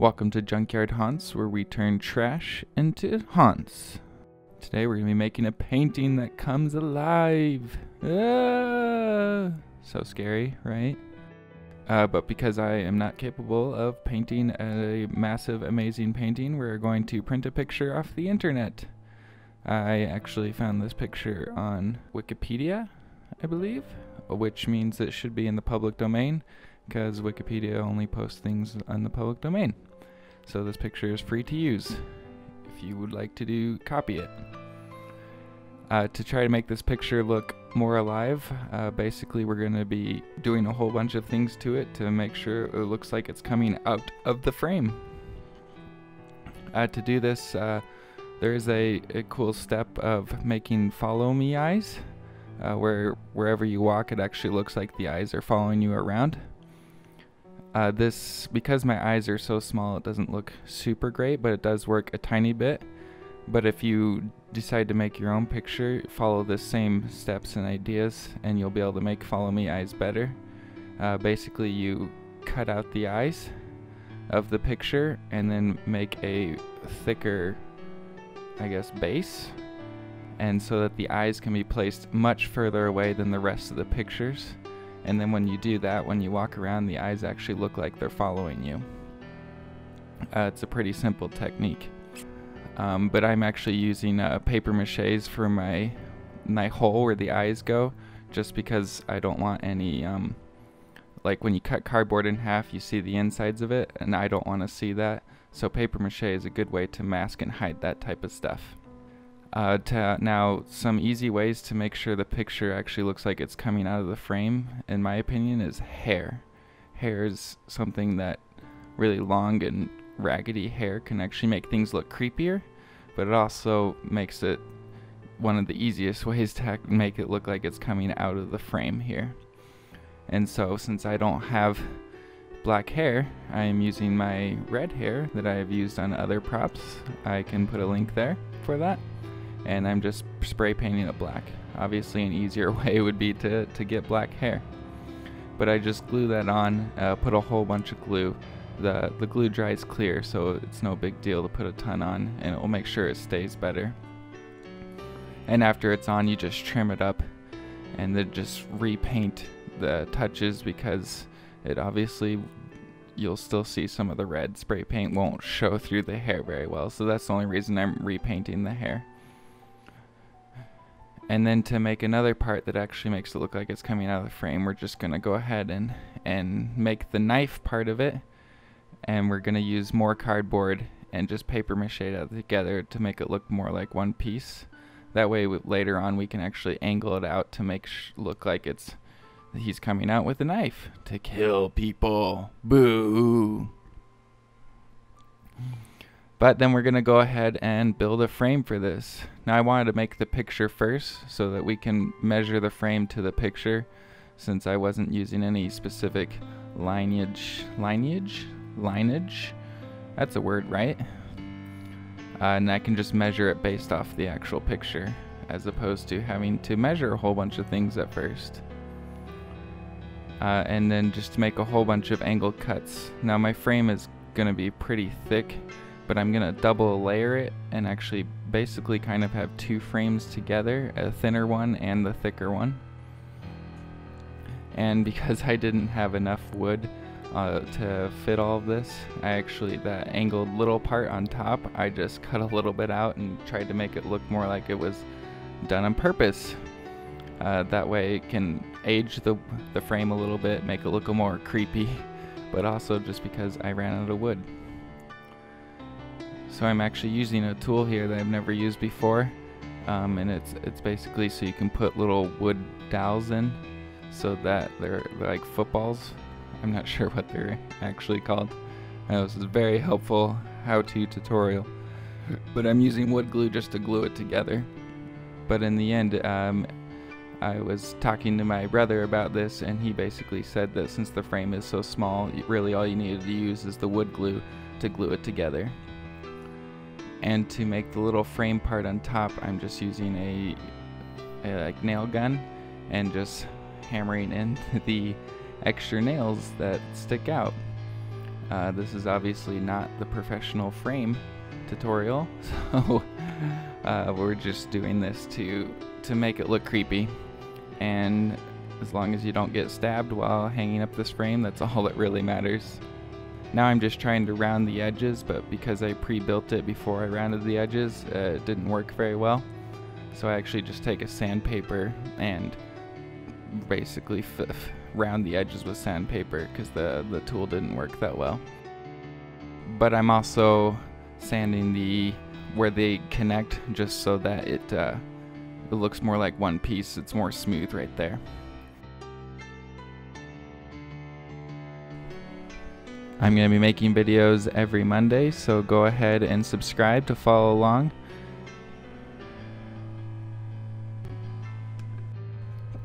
Welcome to Junkyard Haunts, where we turn trash into haunts. Today we're going to be making a painting that comes alive. Ah! So scary, right? Uh, but because I am not capable of painting a massive, amazing painting, we're going to print a picture off the internet. I actually found this picture on Wikipedia, I believe, which means it should be in the public domain because Wikipedia only posts things on the public domain. So this picture is free to use if you would like to do copy it. Uh, to try to make this picture look more alive, uh, basically we're going to be doing a whole bunch of things to it to make sure it looks like it's coming out of the frame. Uh, to do this, uh, there is a, a, cool step of making follow me eyes, uh, where wherever you walk, it actually looks like the eyes are following you around. Uh, this, because my eyes are so small, it doesn't look super great, but it does work a tiny bit. But if you decide to make your own picture, follow the same steps and ideas, and you'll be able to make follow me eyes better. Uh, basically, you cut out the eyes of the picture and then make a thicker, I guess, base. And so that the eyes can be placed much further away than the rest of the pictures. And then when you do that, when you walk around, the eyes actually look like they're following you. Uh, it's a pretty simple technique. Um, but I'm actually using uh, paper maches for my my hole where the eyes go, just because I don't want any. Um, like when you cut cardboard in half, you see the insides of it, and I don't want to see that. So paper mache is a good way to mask and hide that type of stuff. Uh, to now, some easy ways to make sure the picture actually looks like it's coming out of the frame, in my opinion, is hair. Hair is something that really long and raggedy hair can actually make things look creepier, but it also makes it one of the easiest ways to make it look like it's coming out of the frame here. And so, since I don't have black hair, I am using my red hair that I have used on other props. I can put a link there for that and I'm just spray painting it black. Obviously an easier way would be to, to get black hair. But I just glue that on, uh, put a whole bunch of glue. The, the glue dries clear so it's no big deal to put a ton on and it will make sure it stays better. And after it's on you just trim it up and then just repaint the touches because it obviously you'll still see some of the red spray paint won't show through the hair very well so that's the only reason I'm repainting the hair. And then to make another part that actually makes it look like it's coming out of the frame, we're just going to go ahead and, and make the knife part of it. And we're going to use more cardboard and just paper mache it together to make it look more like one piece. That way later on we can actually angle it out to make look like it's he's coming out with a knife to kill people. Boo. But then we're going to go ahead and build a frame for this. Now I wanted to make the picture first so that we can measure the frame to the picture since I wasn't using any specific lineage, lineage, lineage. That's a word, right? Uh, and I can just measure it based off the actual picture as opposed to having to measure a whole bunch of things at first. Uh, and then just make a whole bunch of angle cuts. Now my frame is going to be pretty thick but I'm gonna double layer it and actually basically kind of have two frames together, a thinner one and the thicker one. And because I didn't have enough wood uh, to fit all of this, I actually, that angled little part on top, I just cut a little bit out and tried to make it look more like it was done on purpose. Uh, that way it can age the, the frame a little bit, make it look more creepy, but also just because I ran out of wood. So I'm actually using a tool here that I've never used before. Um, and it's it's basically so you can put little wood dowels in so that they're, they're like footballs. I'm not sure what they're actually called. I know this is a very helpful how-to tutorial. But I'm using wood glue just to glue it together. But in the end, um, I was talking to my brother about this, and he basically said that since the frame is so small, really all you needed to use is the wood glue to glue it together. And to make the little frame part on top, I'm just using a, a like nail gun and just hammering in the extra nails that stick out. Uh, this is obviously not the professional frame tutorial, so uh, we're just doing this to to make it look creepy. And as long as you don't get stabbed while hanging up this frame, that's all that really matters. Now I'm just trying to round the edges, but because I pre-built it before I rounded the edges, uh, it didn't work very well. So I actually just take a sandpaper and basically round the edges with sandpaper because the, the tool didn't work that well. But I'm also sanding the where they connect just so that it uh, it looks more like one piece. It's more smooth right there. I'm going to be making videos every Monday, so go ahead and subscribe to follow along.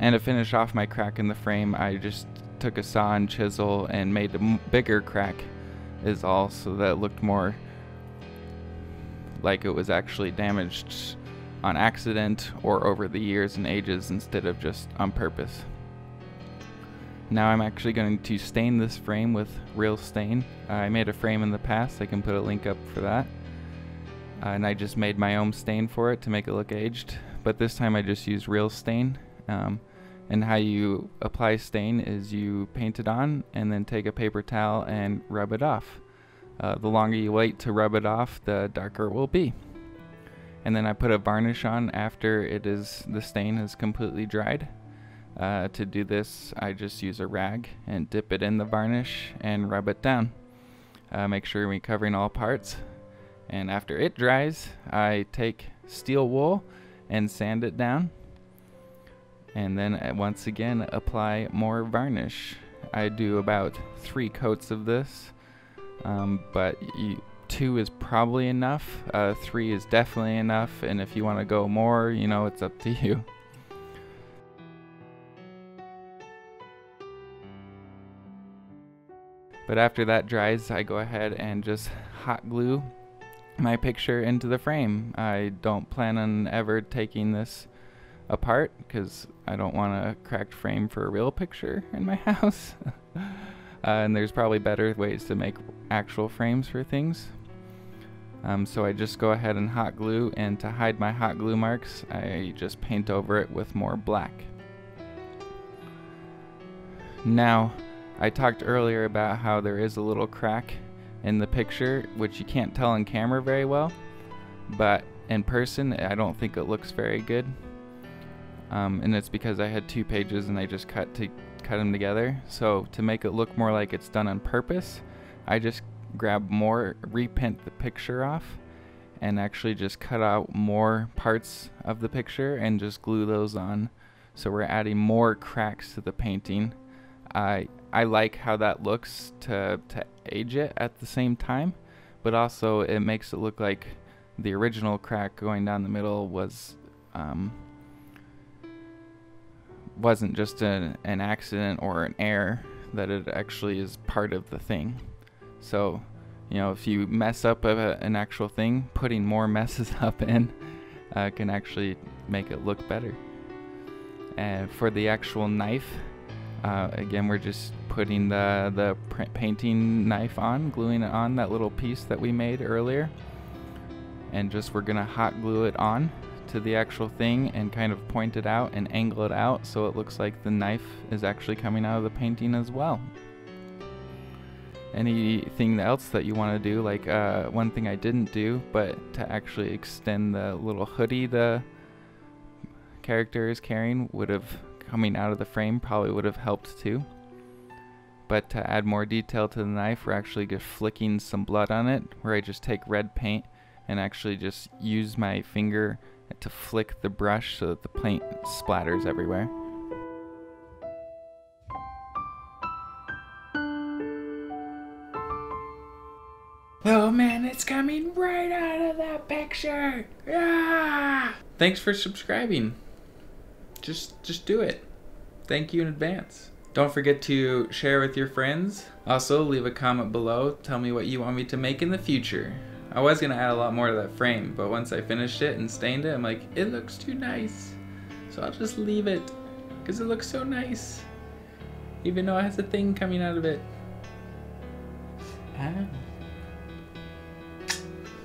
And to finish off my crack in the frame, I just took a saw and chisel and made a bigger crack is all so that it looked more like it was actually damaged on accident or over the years and ages instead of just on purpose. Now I'm actually going to stain this frame with real stain. Uh, I made a frame in the past, I can put a link up for that. Uh, and I just made my own stain for it to make it look aged. But this time I just used real stain. Um, and how you apply stain is you paint it on and then take a paper towel and rub it off. Uh, the longer you wait to rub it off, the darker it will be. And then I put a varnish on after it is the stain has completely dried. Uh, to do this, I just use a rag and dip it in the varnish and rub it down. Uh, make sure we're covering all parts. And after it dries, I take steel wool and sand it down and then uh, once again apply more varnish. I do about three coats of this, um, but you, two is probably enough. Uh, three is definitely enough, and if you want to go more, you know, it's up to you. But after that dries, I go ahead and just hot glue my picture into the frame. I don't plan on ever taking this apart because I don't want a cracked frame for a real picture in my house. uh, and there's probably better ways to make actual frames for things. Um, so I just go ahead and hot glue and to hide my hot glue marks I just paint over it with more black. Now I talked earlier about how there is a little crack in the picture which you can't tell in camera very well but in person I don't think it looks very good um, and it's because I had two pages and I just cut to cut them together. So to make it look more like it's done on purpose, I just grab more, reprint the picture off, and actually just cut out more parts of the picture and just glue those on. So we're adding more cracks to the painting. I I like how that looks to to age it at the same time, but also it makes it look like the original crack going down the middle was um, wasn't just an, an accident or an error, that it actually is part of the thing. So, you know, if you mess up a, an actual thing, putting more messes up in uh, can actually make it look better. And for the actual knife, uh, again, we're just putting the, the painting knife on, gluing it on that little piece that we made earlier. And just we're going to hot glue it on to the actual thing and kind of point it out and angle it out so it looks like the knife is actually coming out of the painting as well. Anything else that you want to do, like uh, one thing I didn't do, but to actually extend the little hoodie the character is carrying would have coming out of the frame probably would have helped too. But to add more detail to the knife, we're actually just flicking some blood on it, where I just take red paint and actually just use my finger to flick the brush so that the paint splatters everywhere. Oh man, it's coming right out of that picture. Ah! Thanks for subscribing. Just just do it. Thank you in advance. Don't forget to share with your friends. Also, leave a comment below. Tell me what you want me to make in the future. I was gonna add a lot more to that frame, but once I finished it and stained it, I'm like, it looks too nice. So I'll just leave it, because it looks so nice. Even though it has a thing coming out of it. Ah.